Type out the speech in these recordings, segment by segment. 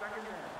Second down,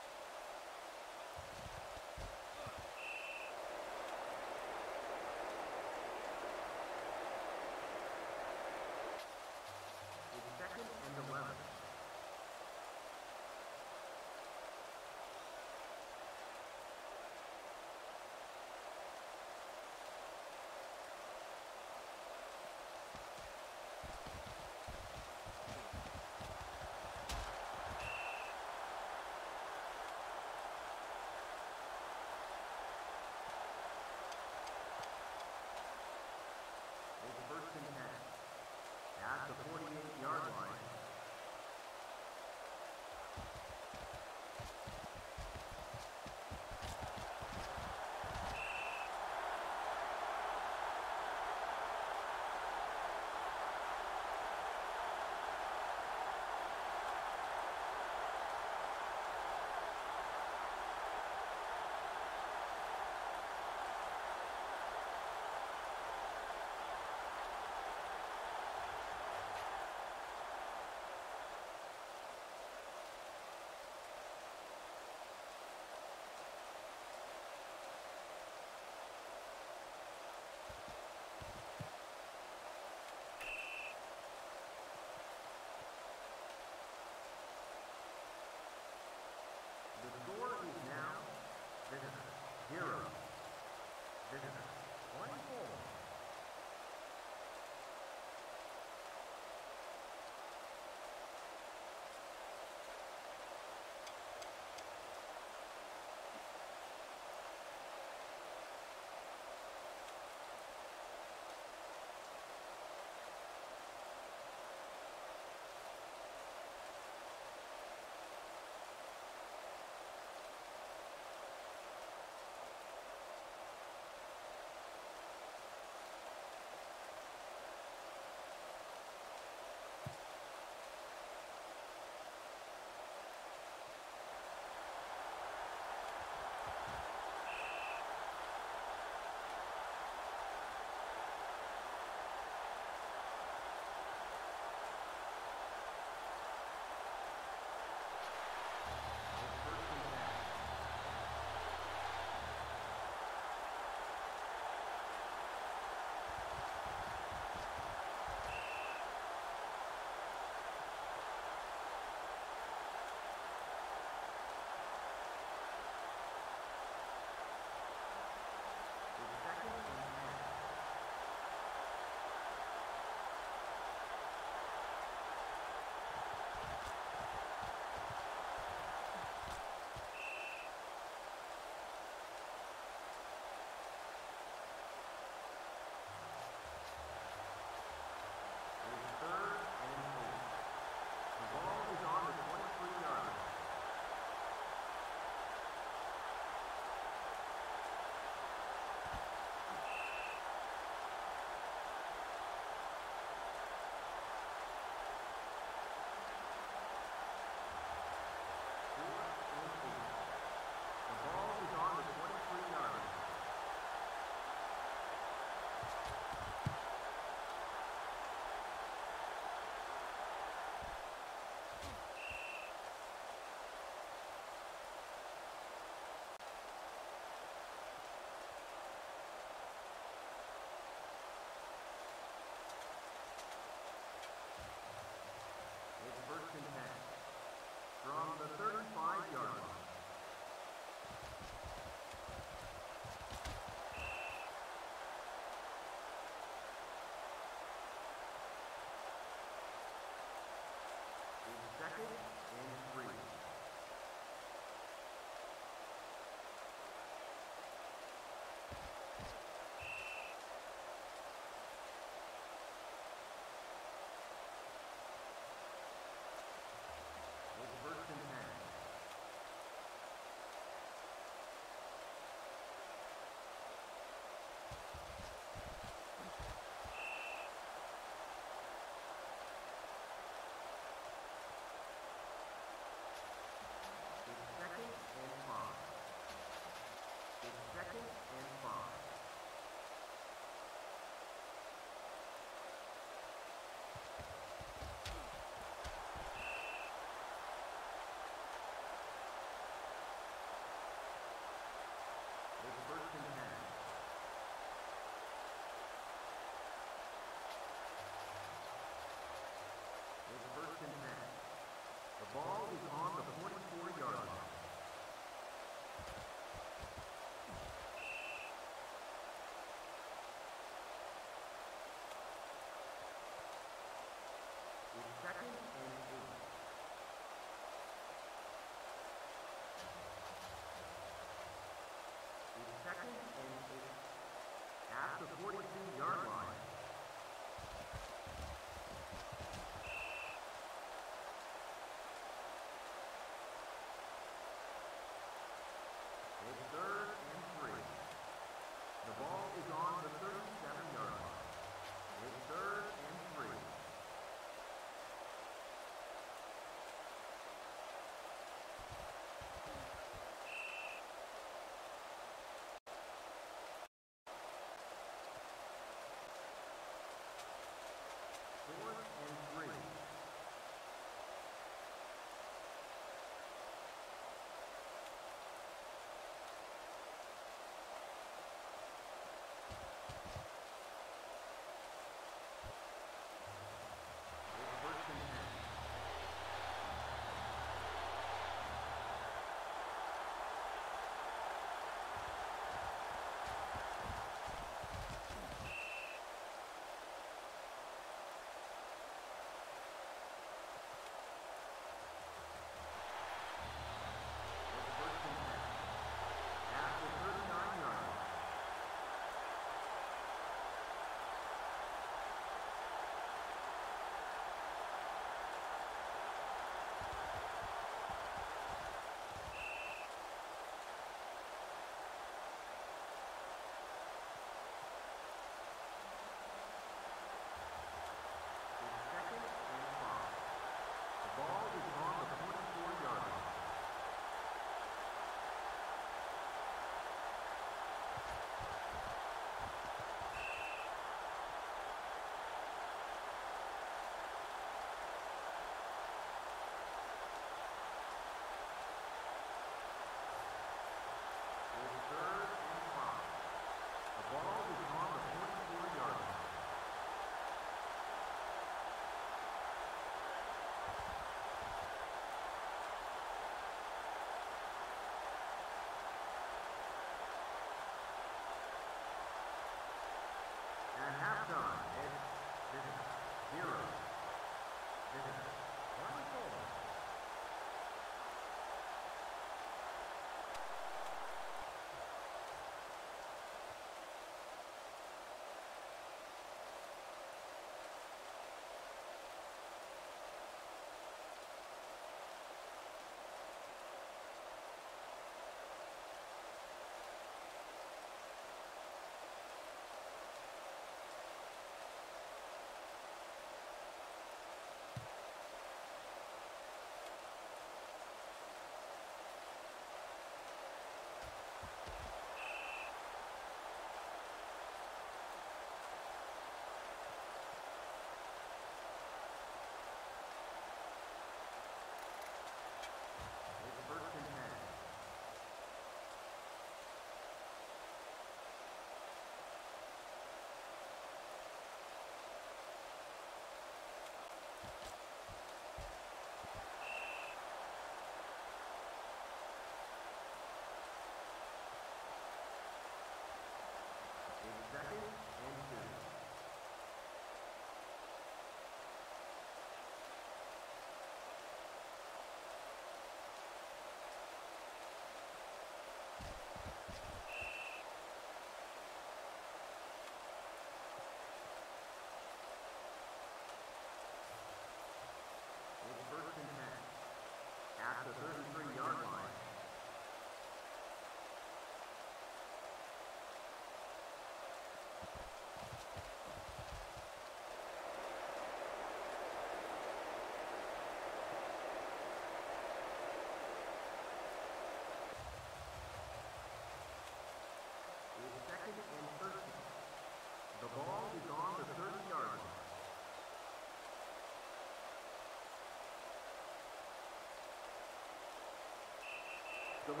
Second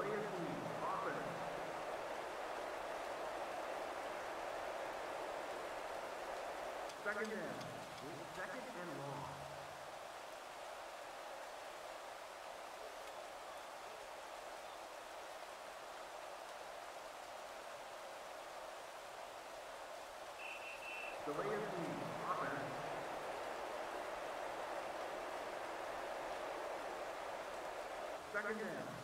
and, second and long. Delay of the offense. Second down.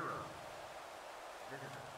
Zero. Visitors,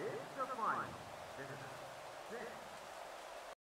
It's the final. This is six.